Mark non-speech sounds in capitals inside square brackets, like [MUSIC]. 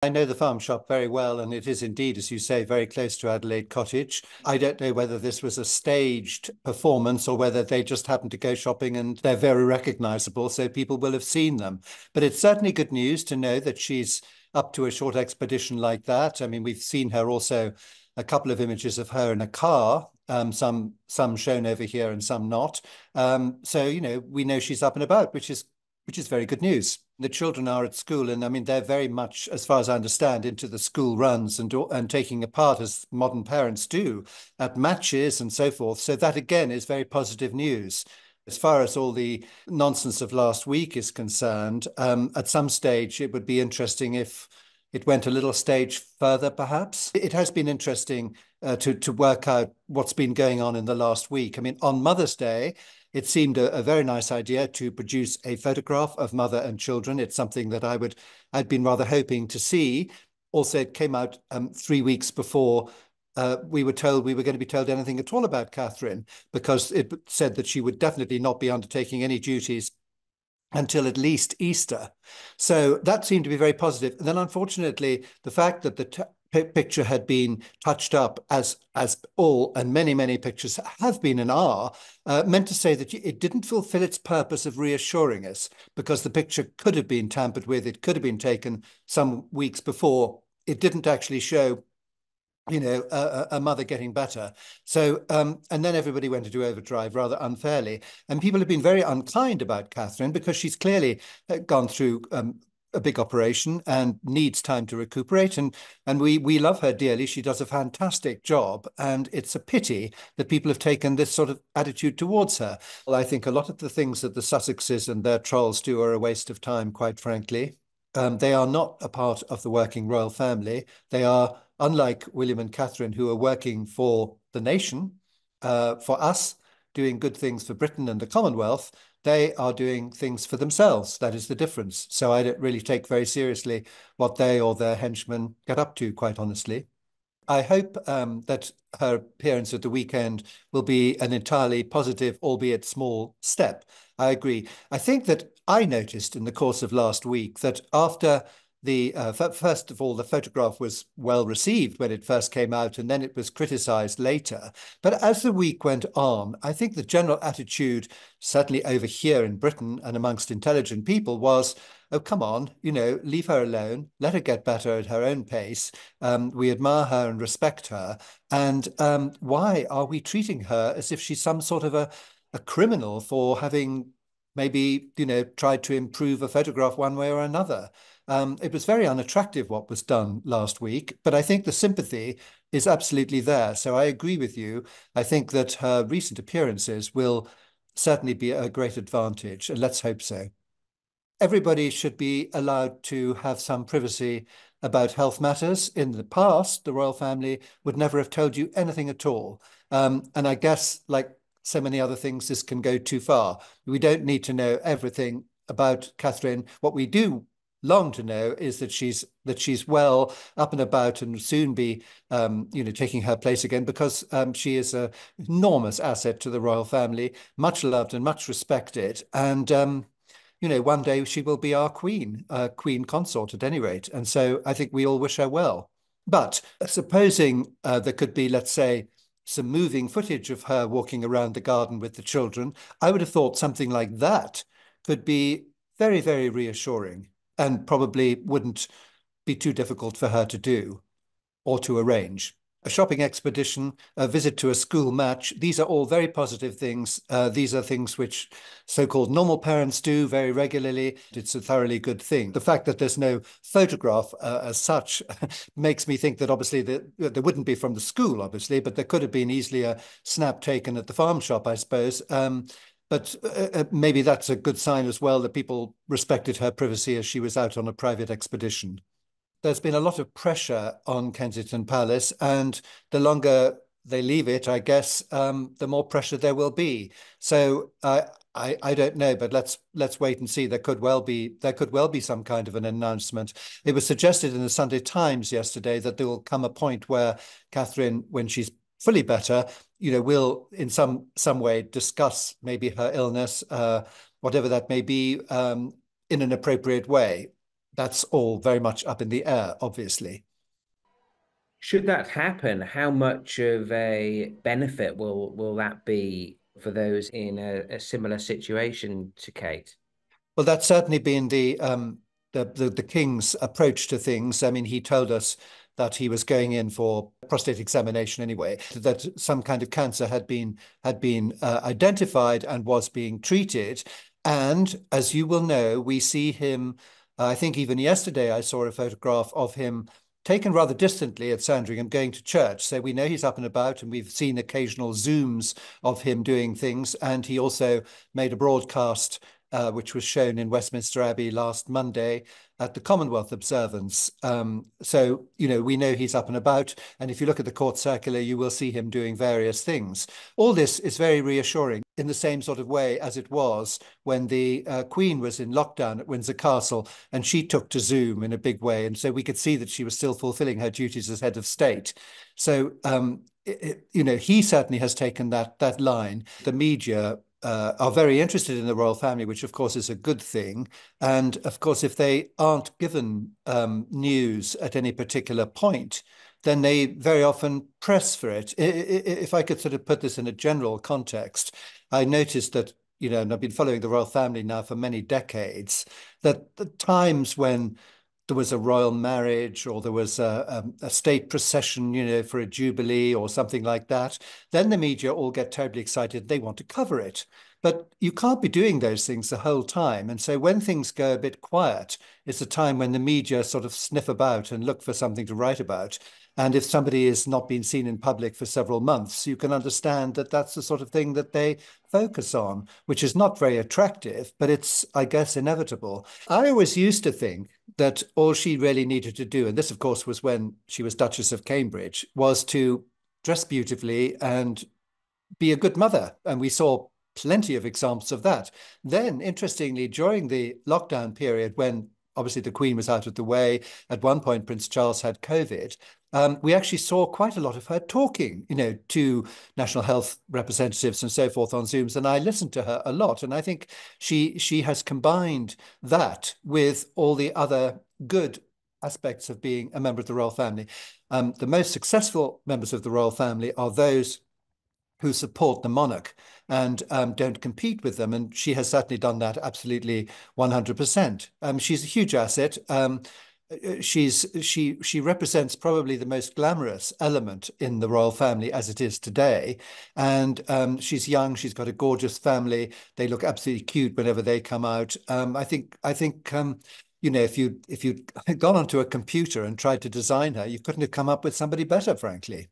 I know the farm shop very well, and it is indeed, as you say, very close to Adelaide Cottage. I don't know whether this was a staged performance or whether they just happened to go shopping and they're very recognizable, so people will have seen them. But it's certainly good news to know that she's up to a short expedition like that. I mean, we've seen her also a couple of images of her in a car, um, some some shown over here and some not. Um, so you know, we know she's up and about, which is which is very good news the children are at school, and I mean they're very much, as far as I understand, into the school runs and and taking a part as modern parents do at matches and so forth. So that again is very positive news. As far as all the nonsense of last week is concerned, um, at some stage it would be interesting if it went a little stage further, perhaps. It has been interesting uh, to to work out what's been going on in the last week. I mean, on Mother's Day, it seemed a, a, very nice idea to produce a photograph of mother and children. It's something that I would I'd been rather hoping to see. Also, it came out um, three weeks before uh, we were told we were going to be told anything at all about Catherine because it said that she would definitely not be undertaking any duties until at least Easter. So that seemed to be very positive. And then, unfortunately, the fact that the picture had been touched up as as all and many many pictures have been and are uh, meant to say that it didn't fulfill its purpose of reassuring us because the picture could have been tampered with it could have been taken some weeks before it didn't actually show you know, a, a, mother getting better. So, um, and then everybody went into overdrive rather unfairly. And people have been very unkind about Catherine because she's clearly uh, gone through um, a big operation and needs time to recuperate. And and we we love her dearly. She does a fantastic job, and it's a pity that people have taken this sort of attitude towards her. Well, I think a lot of the things that the Sussexes and their trolls do are a waste of time, quite frankly. Um, they are not a part of the working royal family. They are, unlike William and Catherine, who are working for the nation, uh, for us, doing good things for Britain and the Commonwealth they are doing things for themselves. That is the difference. So I don't really take very seriously what they or their henchmen get up to, quite honestly. I hope um, that her appearance at the weekend will be an entirely positive, albeit small, step. I agree. I think that I noticed in the course of last week that after the uh, first of all, the photograph was well received when it first came out, and then it was criticized later. But as the week went on, I think the general attitude, certainly over here in Britain and amongst intelligent people, was, "Oh, come on, you know, leave her alone, let her get better at her own pace. Um, we admire her and respect her, and um, why are we treating her as if she's some sort of a a criminal for having maybe you know tried to improve a photograph one way or another?" Um, it was very unattractive what was done last week, but I think the sympathy is absolutely there. So I agree with you. I think that her recent appearances will certainly be a great advantage, and let's hope so. Everybody should be allowed to have some privacy about health matters. In the past, the royal family would never have told you anything at all. Um, and I guess, like so many other things, this can go too far. We don't need to know everything about Catherine. What we do long to know is that she's that she's well up and about and soon be um, you know taking her place again because um, she is an enormous asset to the royal family, much loved and much respected, and um, you know one day she will be our queen, uh, queen consort at any rate, and so I think we all wish her well. But supposing uh, there could be, let's say, some moving footage of her walking around the garden with the children, I would have thought something like that could be very, very reassuring and probably wouldn't be too difficult for her to do or to arrange. A shopping expedition, a visit to a school match, these are all very positive things. Uh, these are things which so called normal parents do very regularly. It's a thoroughly good thing. The fact that there's no photograph uh, as such [LAUGHS] makes me think that obviously the, there wouldn't be from the school, obviously, but there could have been easily a snap taken at the farm shop, I suppose. Um, but uh, uh, maybe that's a good sign as well that people respected her privacy as she was out on a private expedition. There's been a lot of pressure on Kensington Palace, and the longer they leave it, I guess, um, the more pressure there will be. So uh, I, I don't know, but let's let's wait and see. There could well be there could well be some kind of an announcement. It was suggested in the Sunday Times yesterday that there will come a point where Catherine, when she's fully better, you know, will in some some way discuss maybe her illness, uh, whatever that may be, um, in an appropriate way. that's all very much up in the air, obviously. Should that happen, how much of a benefit will will that be for those in a, a similar situation to Kate? Well, that's certainly been the, um, the, the the king's approach to things. I mean, he told us that he was going in for prostate examination anyway, that some kind of cancer had been had been uh, identified and was being treated. And as you will know, we see him. Uh, I think even yesterday I saw a photograph of him taken rather distantly at Sandringham going to church. So we know he's up and about, and we've seen occasional Zooms of him doing things. And he also made a broadcast uh, which was shown in Westminster Abbey last Monday at the Commonwealth observance. Um, so, you know, we know he's up and about. And if you look at the court circular, you will see him doing various things. All this is very reassuring in the same sort of way as it was when the uh, Queen was in lockdown at Windsor Castle and she took to Zoom in a big way. And so we could see that she was still fulfilling her duties as head of state. So, um, it, you know, he certainly has taken that that line. The media uh, are very interested in the royal family, which of course is a good thing. And of course, if they aren't given um, news at any particular point, then they very often press for it. If I could sort of put this in a general context, I noticed that, you know, and I've been following the royal family now for many decades, that the times when there was a royal marriage or there was a, a, a, state procession, you know, for a jubilee or something like that, then the media all get terribly excited. They want to cover it. But you can't be doing those things the whole time. And so when things go a bit quiet, it's a time when the media sort of sniff about and look for something to write about. And if somebody has not been seen in public for several months, you can understand that that's the sort of thing that they focus on, which is not very attractive, but it's, I guess, inevitable. I always used to think that all she really needed to do, and this, of course, was when she was Duchess of Cambridge, was to dress beautifully and be a good mother. And we saw plenty of examples of that. Then, interestingly, during the lockdown period, when obviously the Queen was out of the way, at one point Prince Charles had COVID, um, we actually saw quite a lot of her talking, you know, to national health representatives and so forth on Zooms, and I listened to her a lot. And I think she she has combined that with all the other good aspects of being a member of the royal family. Um, the most successful members of the royal family are those who support the monarch and um, don't compete with them. And she has certainly done that absolutely 100%. Um, she's a huge asset. Um, uh, she's she she represents probably the most glamorous element in the royal family as it is today and um, she's young she's got a gorgeous family they look absolutely cute whenever they come out um, i think i think um, you know if you if you'd [LAUGHS] gone onto a computer and tried to design her you couldn't have come up with somebody better frankly